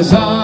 as I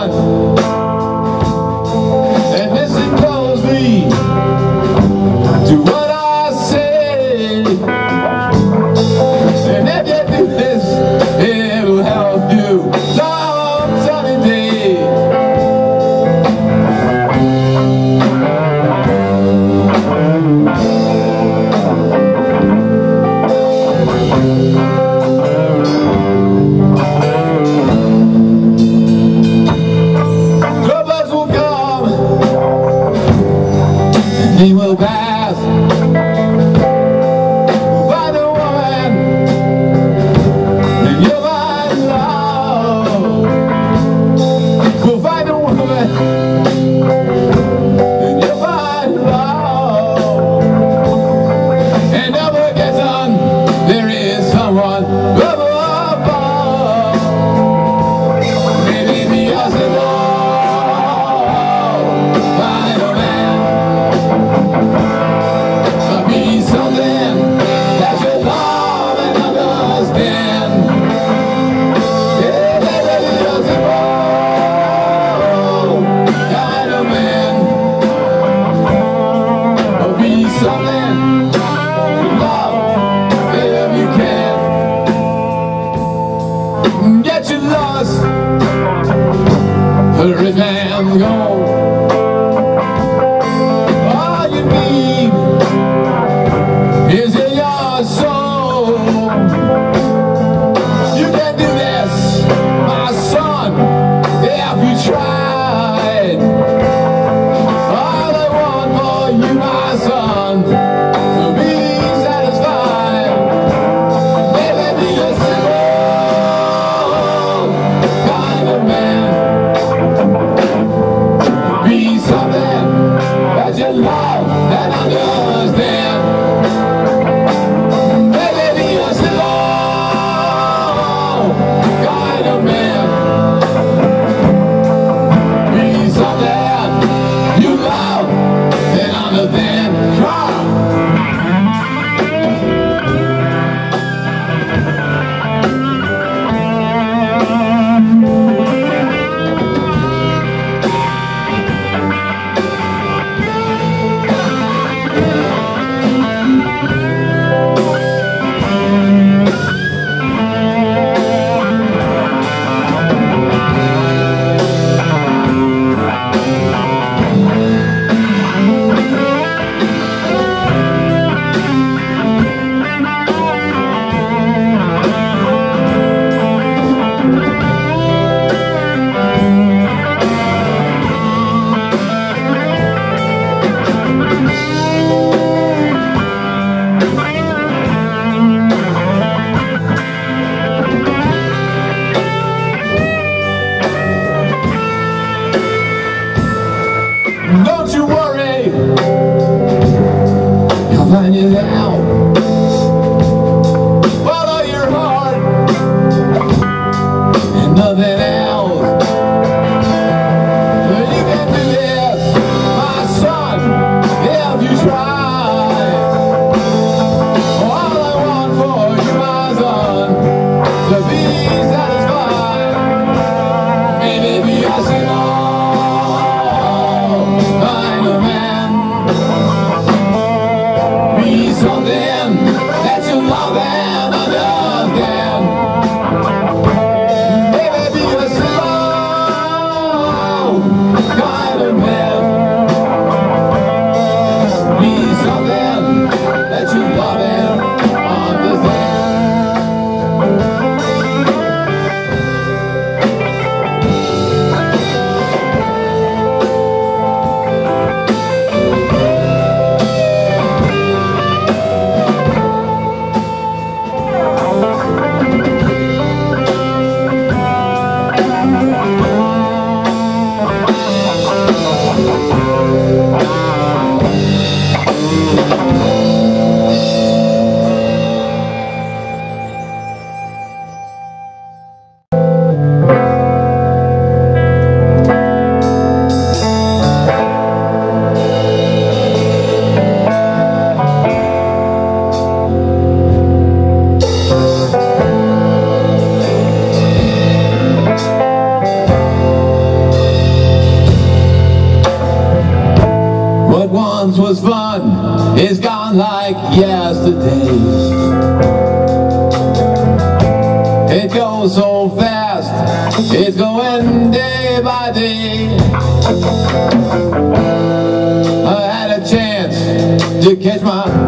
what you want. Catch my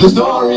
The story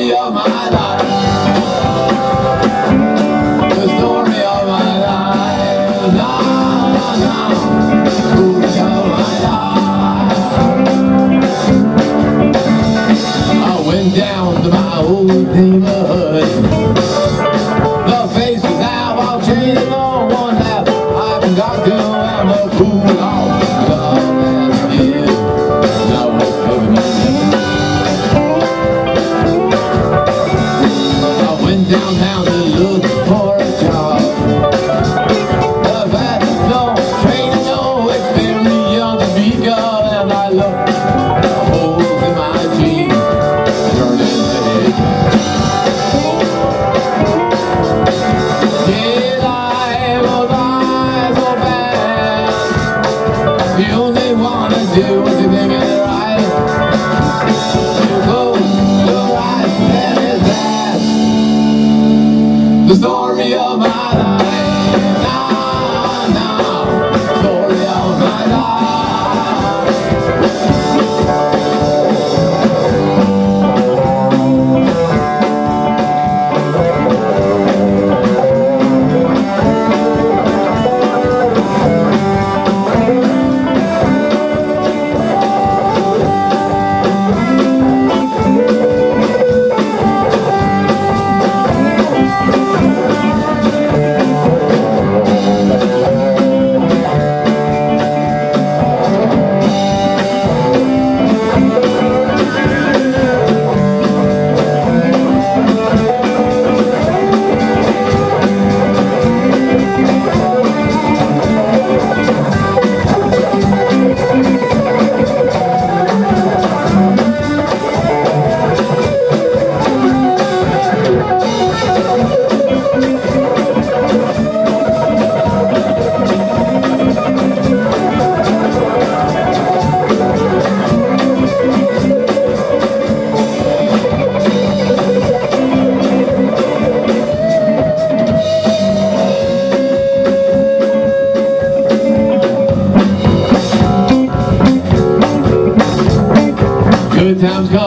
times come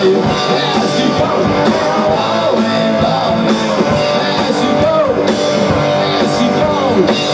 Thank you.